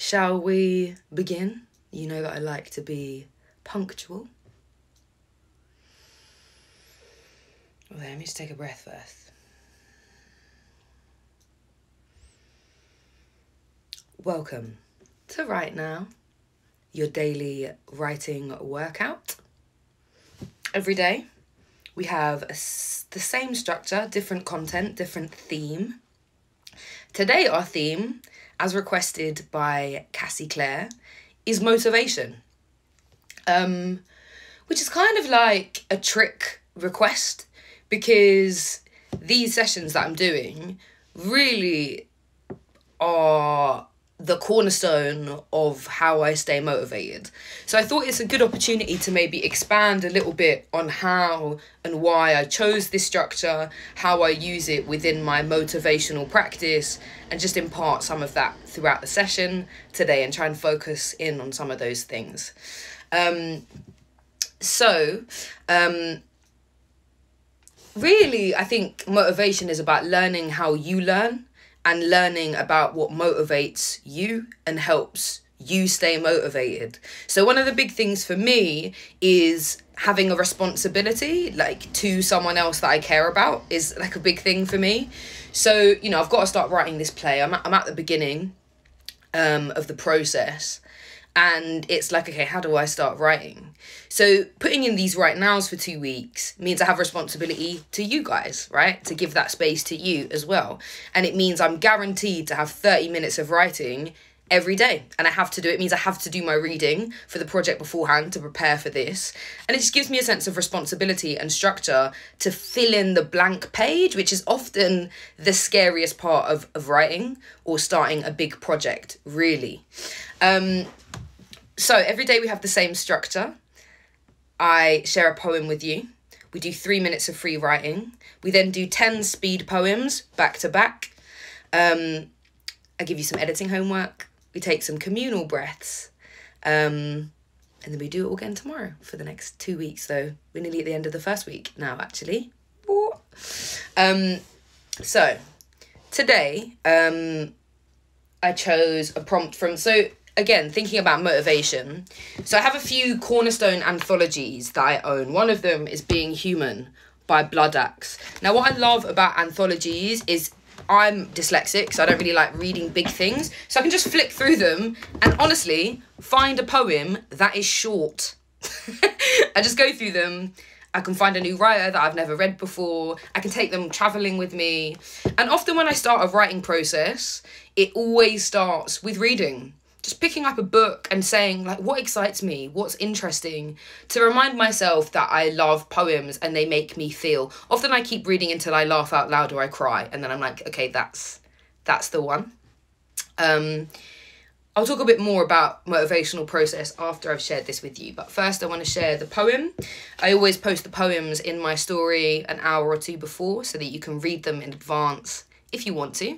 Shall we begin? You know that I like to be punctual. Well, let me just take a breath first. Welcome to Write Now, your daily writing workout. Every day, we have a the same structure, different content, different theme. Today, our theme, as requested by Cassie Clare, is motivation. Um, which is kind of like a trick request because these sessions that I'm doing really are the cornerstone of how I stay motivated. So I thought it's a good opportunity to maybe expand a little bit on how and why I chose this structure, how I use it within my motivational practice, and just impart some of that throughout the session today and try and focus in on some of those things. Um, so, um, really, I think motivation is about learning how you learn and learning about what motivates you and helps you stay motivated. So one of the big things for me is having a responsibility like to someone else that I care about is like a big thing for me. So, you know, I've got to start writing this play. I'm at, I'm at the beginning um of the process and it's like okay how do i start writing? So putting in these Write Nows for two weeks means i have responsibility to you guys right? To give that space to you as well. And it means i'm guaranteed to have 30 minutes of writing every day. And i have to do it means i have to do my reading for the project beforehand to prepare for this. And it just gives me a sense of responsibility and structure to fill in the blank page which is often the scariest part of, of writing or starting a big project really. Um, so every day we have the same structure. I share a poem with you. We do three minutes of free writing. We then do 10 speed poems back to back. Um, I give you some editing homework. We take some communal breaths. Um, and then we do it all again tomorrow for the next two weeks. So we're nearly at the end of the first week now, actually. Um, so today, um, I chose a prompt from. So again, thinking about motivation. So I have a few cornerstone anthologies that I own. One of them is Being Human by Bloodaxe. Now, what I love about anthologies is I'm dyslexic, so I don't really like reading big things. So I can just flick through them and honestly find a poem that is short. I just go through them. I can find a new writer that I've never read before. I can take them traveling with me. And often when I start a writing process, it always starts with reading just picking up a book and saying like what excites me what's interesting to remind myself that i love poems and they make me feel. Often i keep reading until i laugh out loud or i cry and then i'm like okay that's that's the one. Um i'll talk a bit more about motivational process after i've shared this with you but first i want to share the poem. I always post the poems in my story an hour or two before so that you can read them in advance if you want to.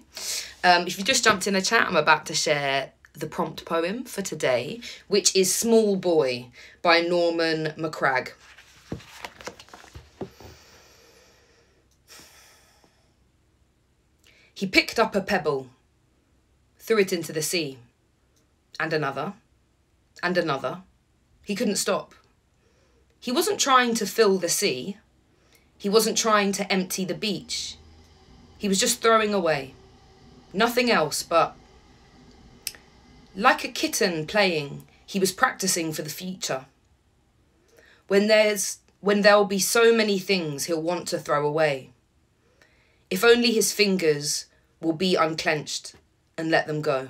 Um, if you just jumped in the chat i'm about to share the prompt poem for today, which is Small Boy by Norman MacCaig. He picked up a pebble, threw it into the sea, and another, and another. He couldn't stop. He wasn't trying to fill the sea. He wasn't trying to empty the beach. He was just throwing away. Nothing else but like a kitten playing, he was practicing for the future. When there's when there'll be so many things he'll want to throw away. If only his fingers will be unclenched and let them go.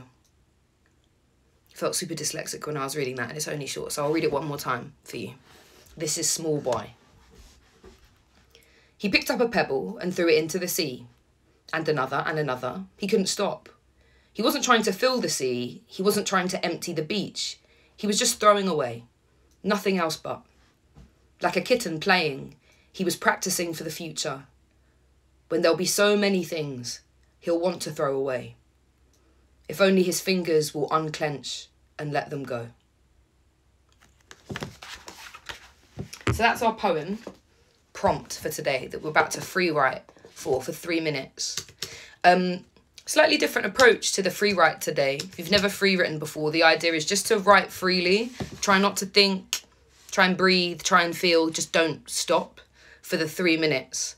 I felt super dyslexic when I was reading that and it's only short, so I'll read it one more time for you. This is Small Boy. He picked up a pebble and threw it into the sea, and another and another. He couldn't stop. He wasn't trying to fill the sea, he wasn't trying to empty the beach. He was just throwing away. Nothing else but. Like a kitten playing, he was practicing for the future. When there'll be so many things he'll want to throw away. If only his fingers will unclench and let them go. So that's our poem prompt for today that we're about to free write for for three minutes. Um, slightly different approach to the free write today. If you've never free written before, the idea is just to write freely, try not to think, try and breathe, try and feel, just don't stop for the three minutes.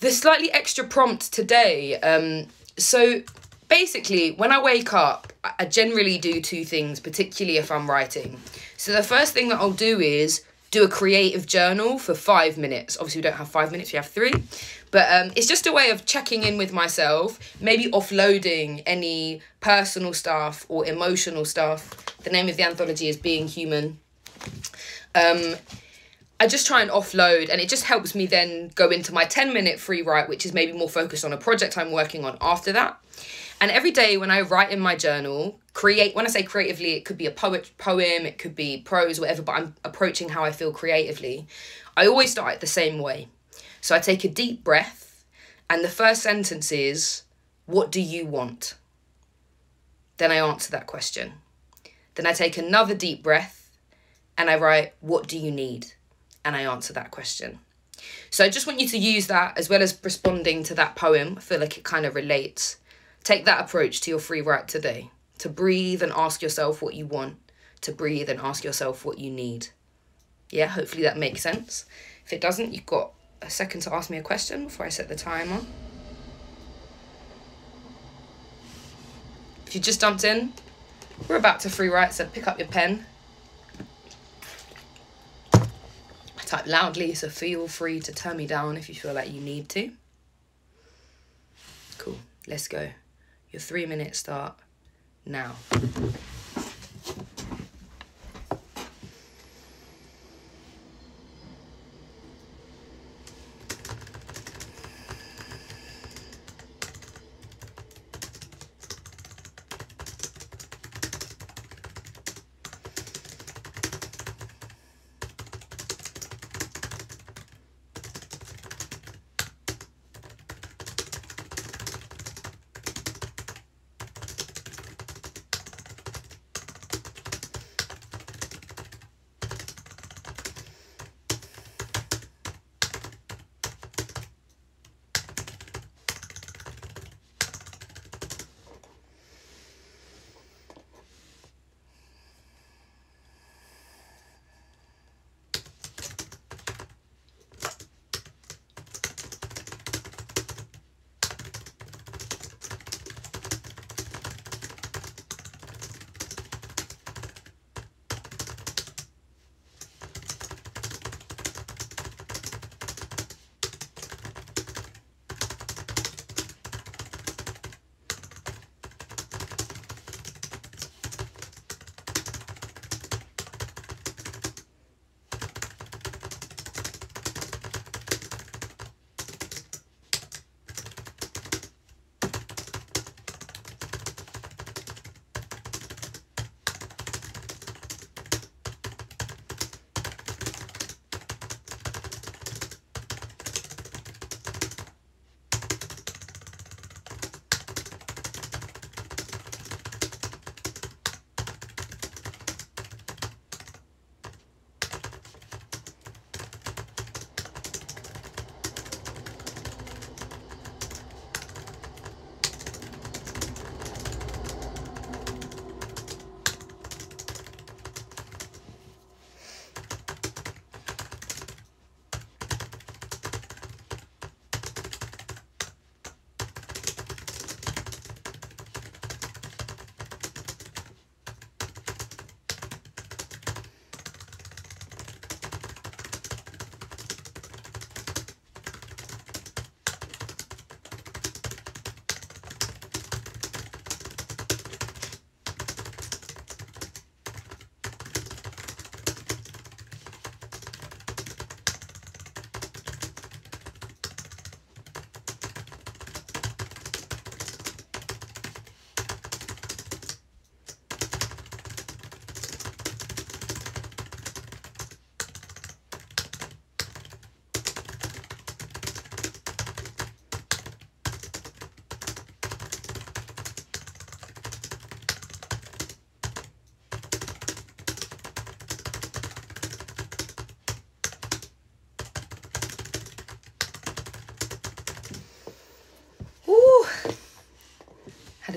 The slightly extra prompt today, um, so basically, when I wake up, I generally do two things, particularly if I'm writing. So the first thing that I'll do is do a creative journal for five minutes. Obviously, we don't have five minutes, we have three. But um, it's just a way of checking in with myself, maybe offloading any personal stuff or emotional stuff. The name of the anthology is Being Human. Um, I just try and offload, and it just helps me then go into my 10 minute free write, which is maybe more focused on a project I'm working on after that. And every day when I write in my journal, create, when I say creatively, it could be a poet, poem, it could be prose, whatever, but I'm approaching how I feel creatively. I always start it the same way. So I take a deep breath, and the first sentence is, What do you want? Then I answer that question. Then I take another deep breath, and I write, What do you need? And I answer that question. So I just want you to use that as well as responding to that poem. I feel like it kind of relates Take that approach to your free write today to breathe and ask yourself what you want, to breathe and ask yourself what you need. Yeah, hopefully that makes sense. If it doesn't, you've got a second to ask me a question before I set the timer. If you just jumped in, we're about to free write, so pick up your pen. I type loudly, so feel free to turn me down if you feel like you need to. Cool, let's go. Your three minutes start now.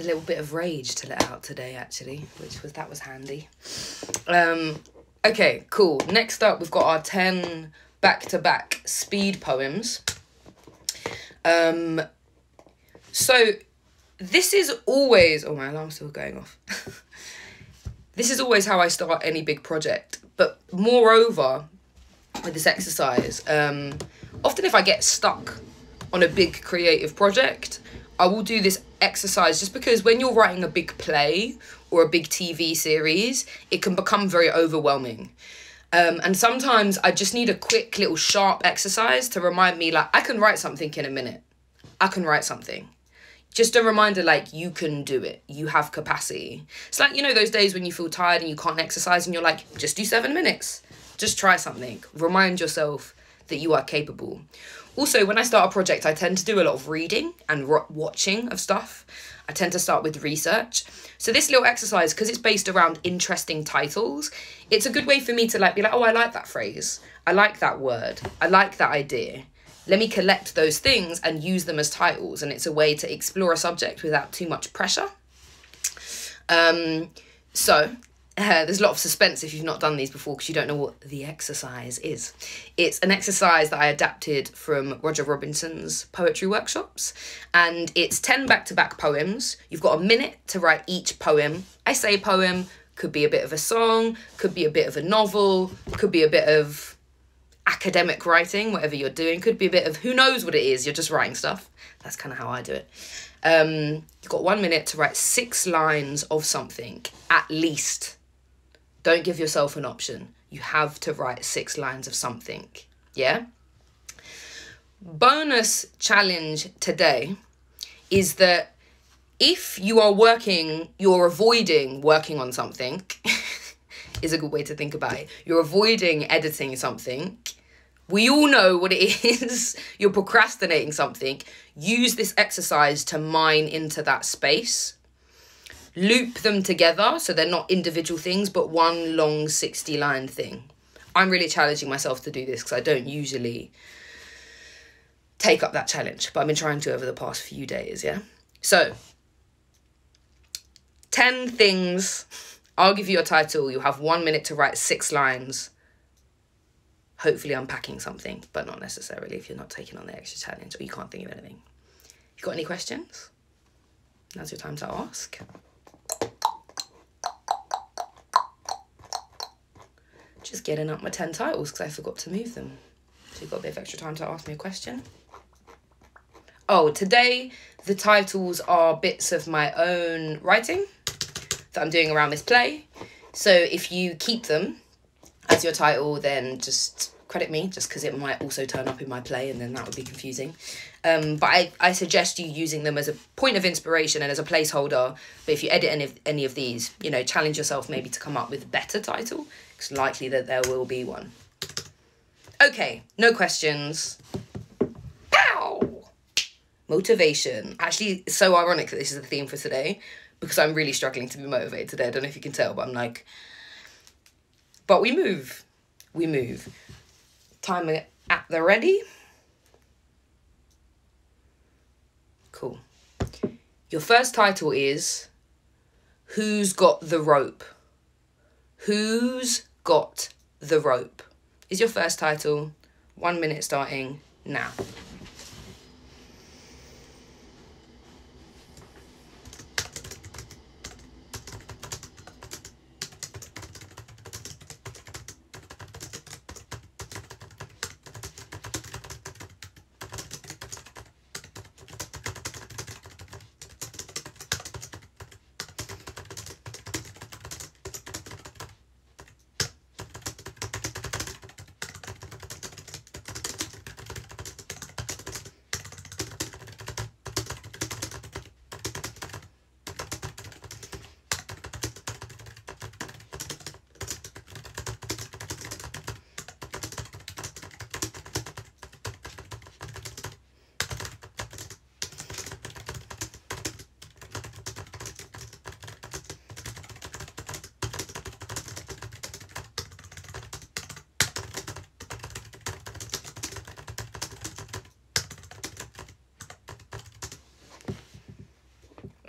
A little bit of rage to let out today, actually, which was that was handy. Um, okay, cool. Next up, we've got our ten back-to-back speed poems. Um, so this is always oh my alarm's still going off. this is always how I start any big project. But moreover, with this exercise, um, often if I get stuck on a big creative project, I will do this exercise just because when you're writing a big play or a big TV series, it can become very overwhelming. Um, and sometimes I just need a quick little sharp exercise to remind me like I can write something in a minute. I can write something. Just a reminder like you can do it. You have capacity. It's like, you know, those days when you feel tired and you can't exercise and you're like, just do seven minutes. Just try something. Remind yourself that you are capable. Also, when I start a project, I tend to do a lot of reading and watching of stuff. I tend to start with research. So this little exercise, because it's based around interesting titles, it's a good way for me to like be like, oh, I like that phrase. I like that word. I like that idea. Let me collect those things and use them as titles. And it's a way to explore a subject without too much pressure. Um, so uh, there's a lot of suspense if you've not done these before because you don't know what the exercise is. It's an exercise that I adapted from Roger Robinson's poetry workshops, and it's 10 back to back poems. You've got a minute to write each poem. I say poem, could be a bit of a song, could be a bit of a novel, could be a bit of academic writing, whatever you're doing, could be a bit of who knows what it is, you're just writing stuff. That's kind of how I do it. Um, you've got one minute to write six lines of something, at least don't give yourself an option. You have to write six lines of something. Yeah? Bonus challenge today is that if you are working, you're avoiding working on something, is a good way to think about it. You're avoiding editing something. We all know what it is. You're procrastinating something. Use this exercise to mine into that space loop them together so they're not individual things but one long 60 line thing. I'm really challenging myself to do this because i don't usually take up that challenge but i've been trying to over the past few days yeah? So 10 things. I'll give you a title. You have one minute to write six lines. Hopefully unpacking something but not necessarily if you're not taking on the extra challenge or you can't think of anything. You got any questions? Now's your time to ask just getting up my 10 titles because I forgot to move them. So you've got a bit of extra time to ask me a question. Oh, today the titles are bits of my own writing that I'm doing around this play. So if you keep them as your title, then just credit me, just because it might also turn up in my play and then that would be confusing. Um, but I, I suggest you using them as a point of inspiration and as a placeholder. But if you edit any of, any of these, you know, challenge yourself maybe to come up with a better title it's likely that there will be one. Okay, no questions. Pow! Motivation. Actually, it's so ironic that this is the theme for today because I'm really struggling to be motivated today. I don't know if you can tell, but I'm like, but we move. We move. Time at the ready. Cool. Your first title is Who's Got the Rope? Who's got the rope is your first title. One minute starting now.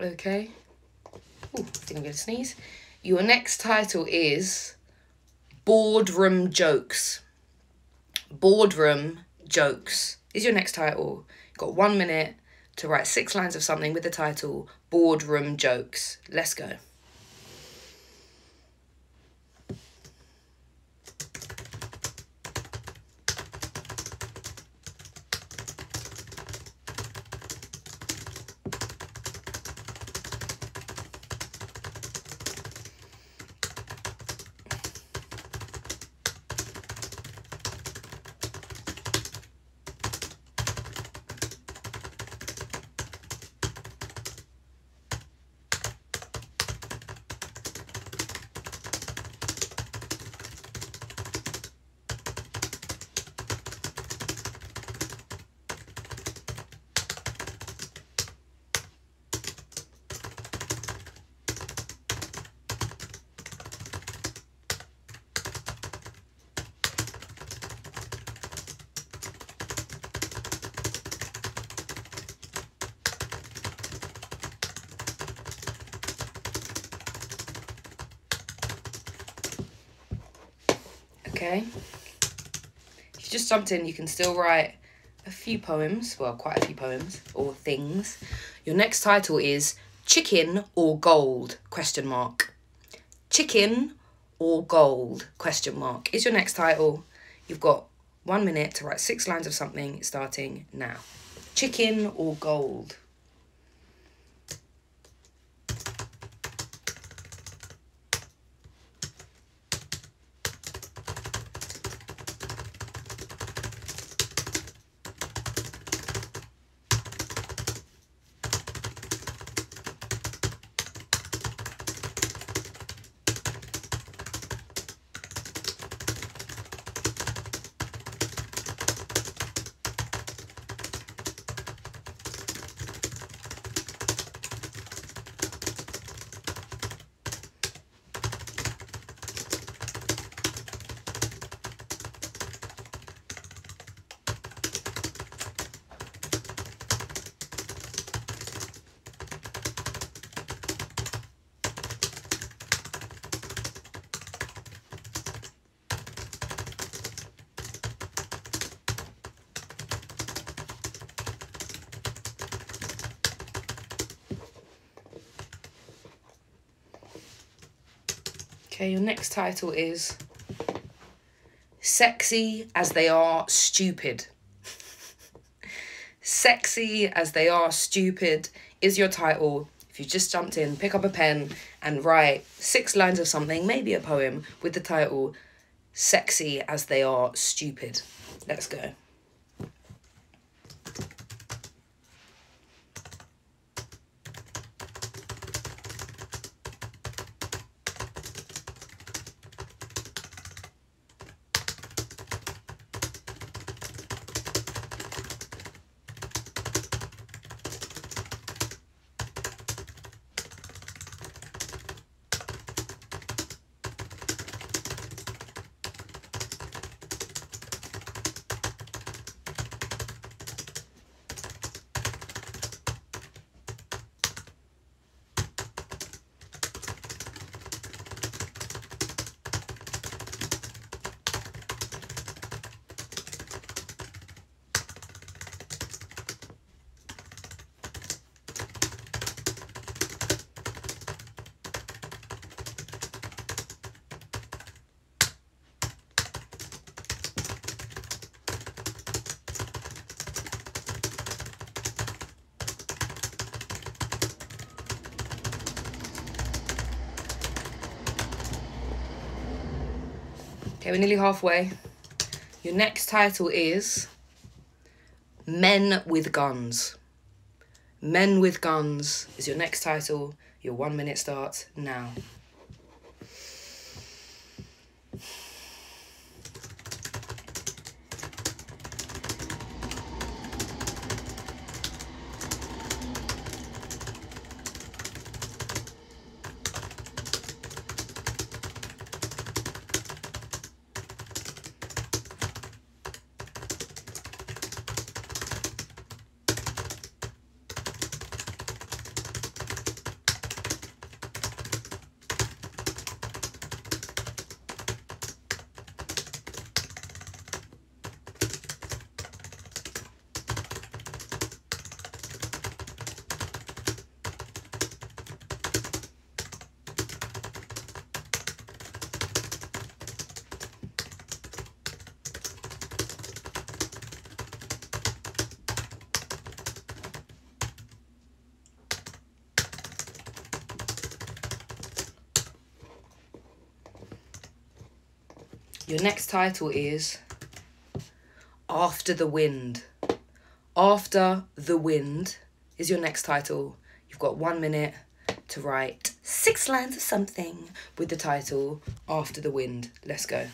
Okay, Still gonna sneeze. Your next title is Boardroom Jokes. Boardroom Jokes is your next title. You've got one minute to write six lines of something with the title Boardroom Jokes. Let's go. Okay. If you just jumped in, you can still write a few poems, well, quite a few poems or things. Your next title is Chicken or Gold? Question mark. Chicken or Gold? Question mark. Is your next title. You've got one minute to write six lines of something starting now. Chicken or gold? Okay, your next title is Sexy as They Are Stupid. Sexy as They Are Stupid is your title. If you just jumped in, pick up a pen and write six lines of something, maybe a poem, with the title Sexy as They Are Stupid. Let's go. Okay, we're nearly halfway. Your next title is Men with Guns. Men with Guns is your next title. Your one minute starts now. Your next title is After the Wind. After the Wind is your next title. You've got one minute to write six lines of something with the title After the Wind. Let's go.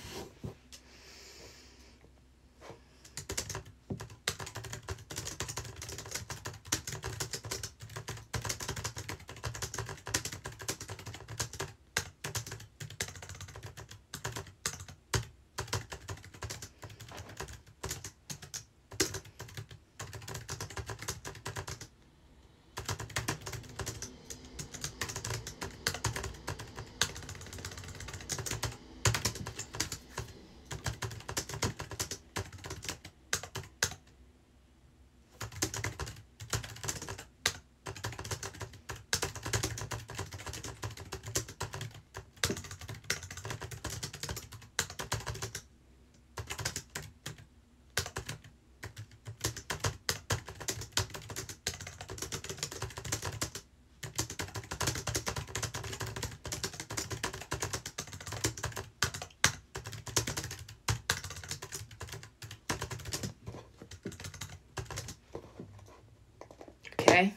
Okay,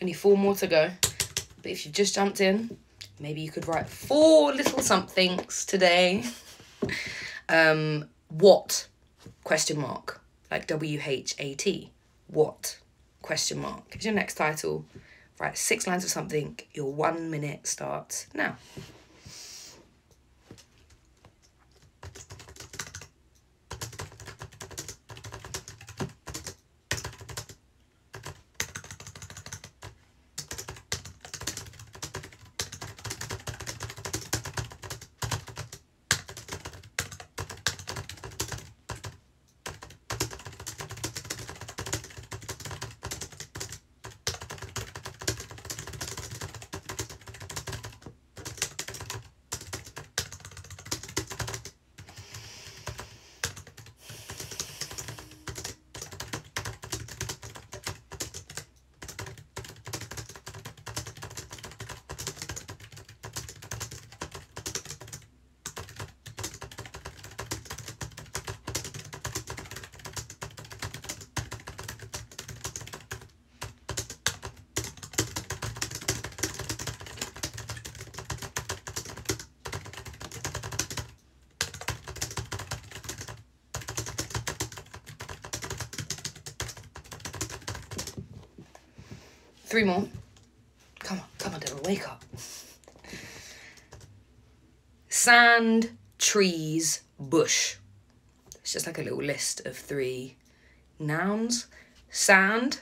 only four more to go. But if you've just jumped in, maybe you could write four little somethings today. um, what? Question mark. Like W H A T. What? Question mark. Is your next title. Write six lines of something. Your one minute starts now. Three more. Come on, come on, Daryl, wake up. Sand, trees, bush. It's just like a little list of three nouns. Sand,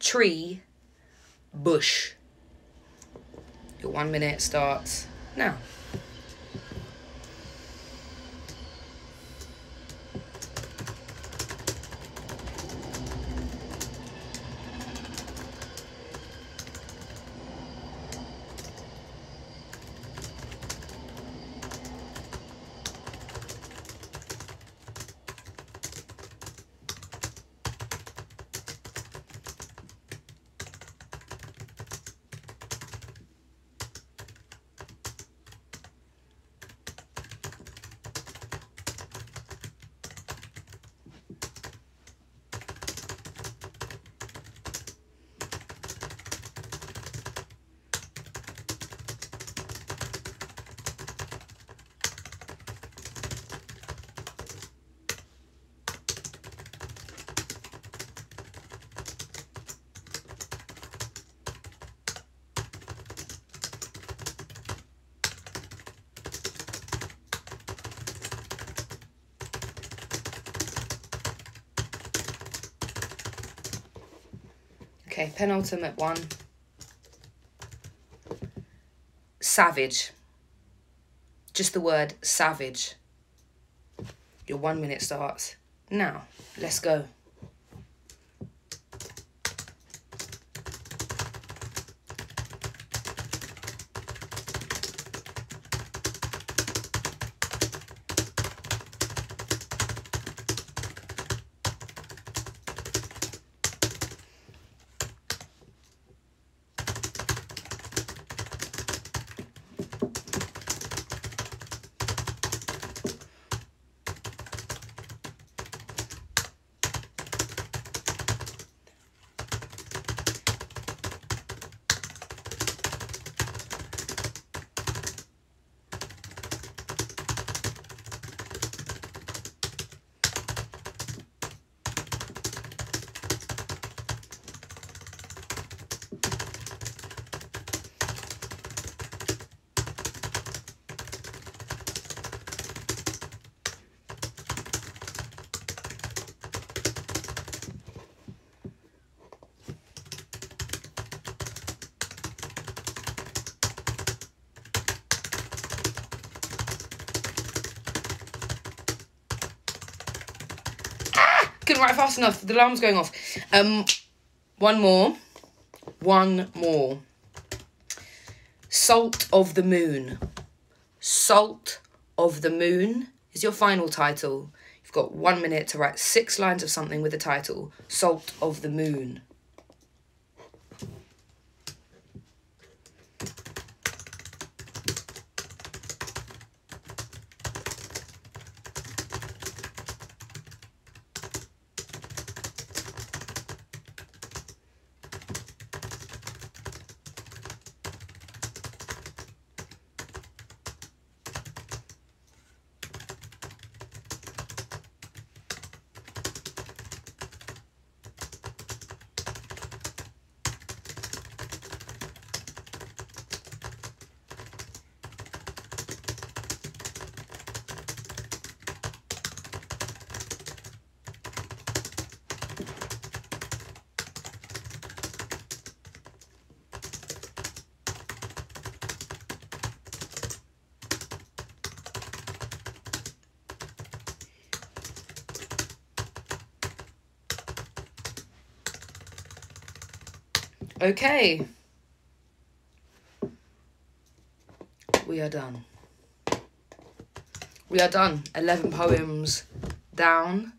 tree, bush. Your one minute starts now. Okay, penultimate one. Savage. Just the word savage. Your one minute starts now. Let's go. Couldn't write fast enough. The alarm's going off. Um, one more. One more. Salt of the Moon. Salt of the Moon is your final title. You've got one minute to write six lines of something with the title Salt of the Moon. Okay. We are done. We are done. 11 poems down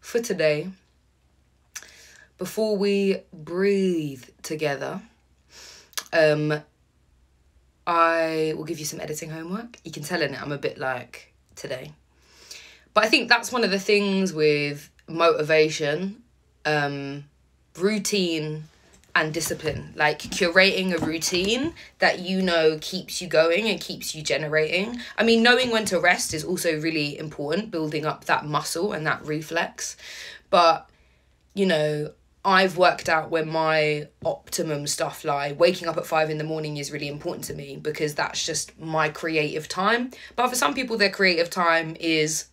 for today. Before we breathe together, um, I will give you some editing homework. You can tell in it I'm a bit like today. But I think that's one of the things with motivation, um, routine and discipline like curating a routine that you know keeps you going and keeps you generating. I mean knowing when to rest is also really important building up that muscle and that reflex. But you know i've worked out where my optimum stuff lie. Waking up at five in the morning is really important to me because that's just my creative time. But for some people their creative time is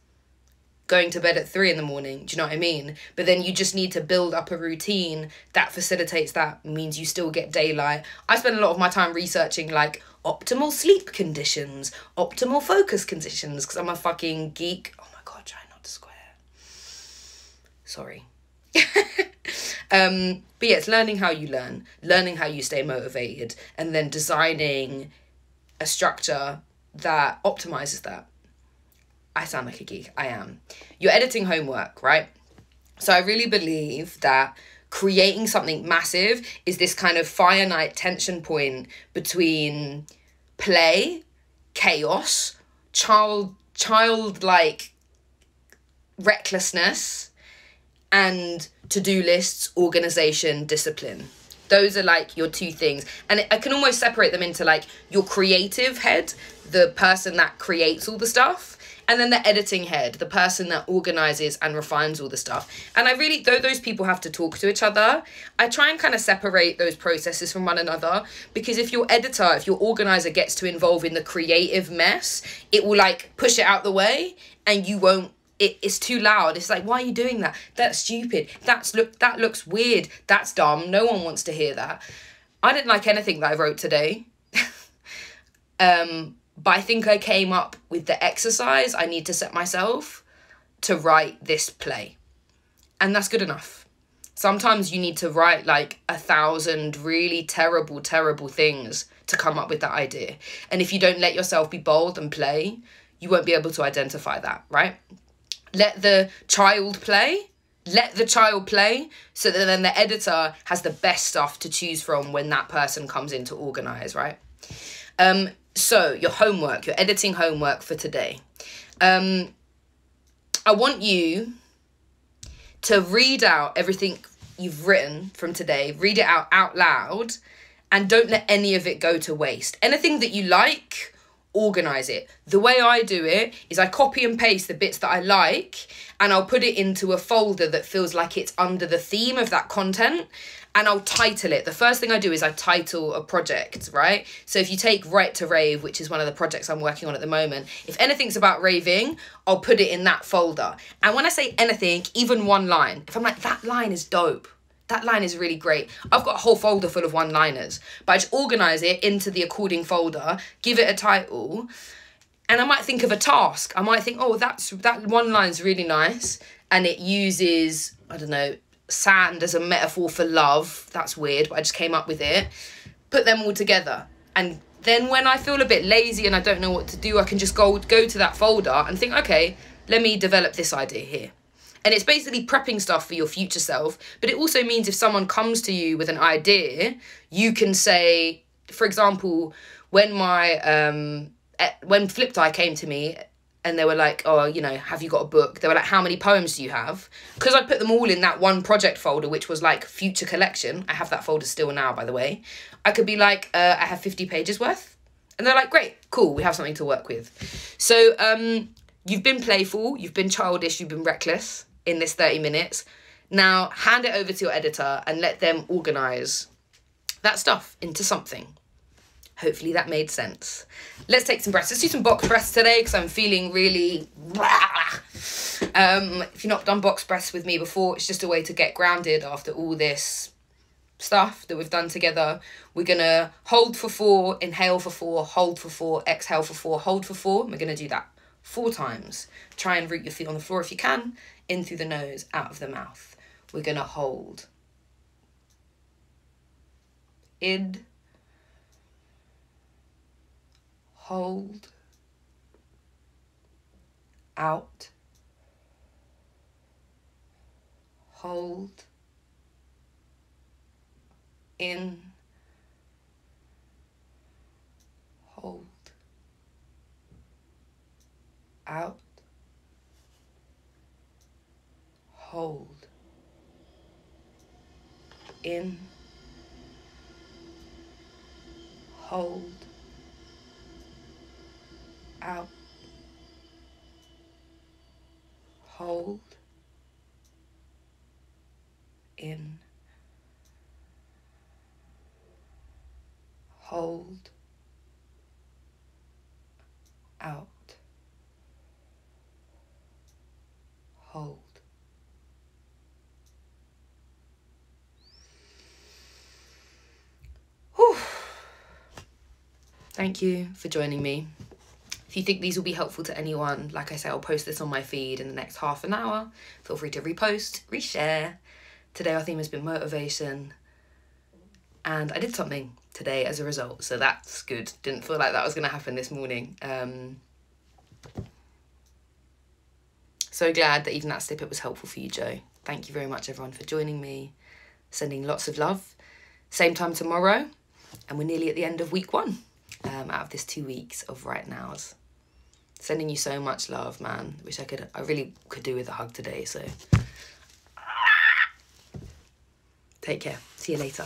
going to bed at three in the morning. Do you know what I mean? But then you just need to build up a routine that facilitates that, means you still get daylight. I spend a lot of my time researching like optimal sleep conditions, optimal focus conditions, because I'm a fucking geek. Oh my god, try not to square. Sorry. um, but yeah, it's learning how you learn, learning how you stay motivated, and then designing a structure that optimizes that. I sound like a geek. I am. You're editing homework, right? So I really believe that creating something massive is this kind of finite tension point between play, chaos, child childlike recklessness and to-do lists, organization, discipline. Those are like your two things. And I can almost separate them into like your creative head, the person that creates all the stuff, and then the editing head, the person that organizes and refines all the stuff. And I really, though those people have to talk to each other, I try and kind of separate those processes from one another because if your editor, if your organizer gets to involve in the creative mess, it will like push it out the way and you won't it, it's too loud. It's like, why are you doing that? That's stupid. That's look that looks weird. That's dumb. No one wants to hear that. I didn't like anything that I wrote today. um, but I think I came up with the exercise I need to set myself to write this play. And that's good enough. Sometimes you need to write like a thousand really terrible, terrible things to come up with that idea. And if you don't let yourself be bold and play, you won't be able to identify that, right? Let the child play. Let the child play so that then the editor has the best stuff to choose from when that person comes in to organize, right? Um, so your homework, your editing homework for today. Um, I want you to read out everything you've written from today, read it out out loud, and don't let any of it go to waste. Anything that you like, organize it. The way I do it is I copy and paste the bits that I like and I'll put it into a folder that feels like it's under the theme of that content and I'll title it. The first thing I do is I title a project, right? So if you take Right to Rave, which is one of the projects I'm working on at the moment, if anything's about raving, I'll put it in that folder. And when I say anything, even one line, if I'm like, that line is dope, that line is really great. I've got a whole folder full of one liners, but I just organize it into the according folder, give it a title, and I might think of a task. I might think, oh, that's that one line's really nice and it uses, I don't know, sand as a metaphor for love. That's weird, but I just came up with it. Put them all together. And then when I feel a bit lazy and I don't know what to do, I can just go go to that folder and think, okay, let me develop this idea here. And it's basically prepping stuff for your future self. But it also means if someone comes to you with an idea, you can say, for example, when my um when Flipped Eye came to me and they were like, oh, you know, have you got a book? They were like, how many poems do you have? Because I put them all in that one project folder, which was like future collection. I have that folder still now, by the way. I could be like, uh, I have 50 pages worth. And they're like, great, cool, we have something to work with. So um, you've been playful, you've been childish, you've been reckless in this 30 minutes. Now hand it over to your editor and let them organize that stuff into something. Hopefully that made sense. Let's take some breaths. Let's do some box breaths today because I'm feeling really. Um, if you've not done box breaths with me before, it's just a way to get grounded after all this stuff that we've done together. We're gonna hold for four, inhale for four, hold for four, exhale for four, hold for four. We're gonna do that four times. Try and root your feet on the floor if you can, in through the nose, out of the mouth. We're gonna hold. In hold, out, hold, in, hold, out, hold, in, hold, out, hold, in, hold, out, hold. Thank you for joining me. If you think these will be helpful to anyone, like I say, I'll post this on my feed in the next half an hour. Feel free to repost, reshare. Today our theme has been motivation. And I did something today as a result, so that's good. Didn't feel like that was going to happen this morning. Um, so glad that even that snippet was helpful for you, Joe. Thank you very much, everyone, for joining me. Sending lots of love. Same time tomorrow, and we're nearly at the end of week one um, out of this two weeks of Write Nows sending you so much love, man. Wish I could, I really could do with a hug today, so. Take care. See you later.